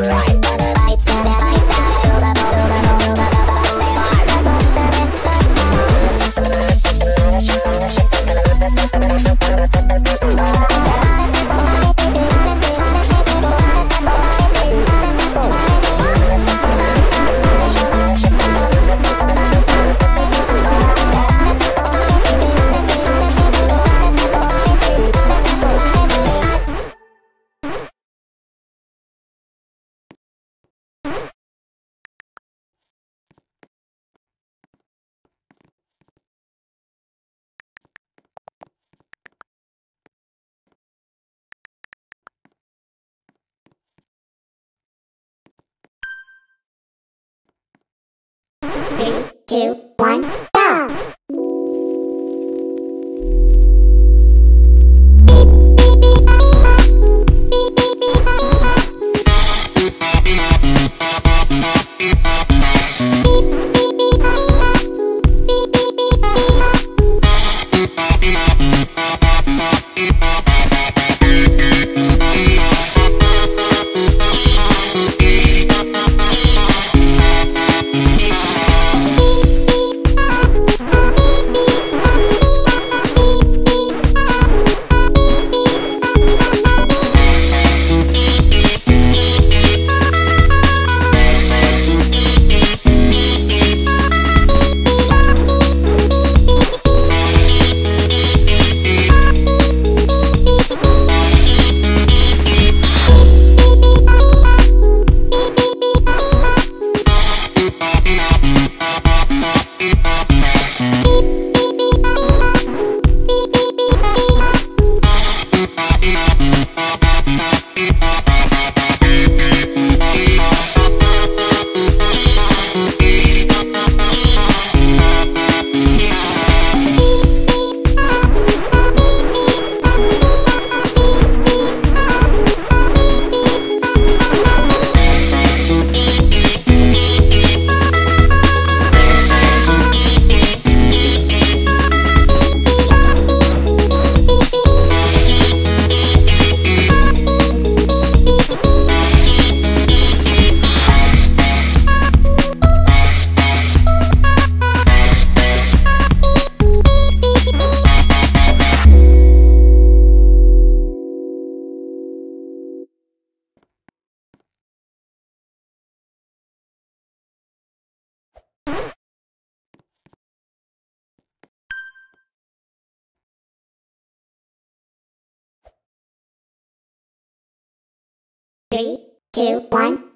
Right. Three, two, one, Three, two, one,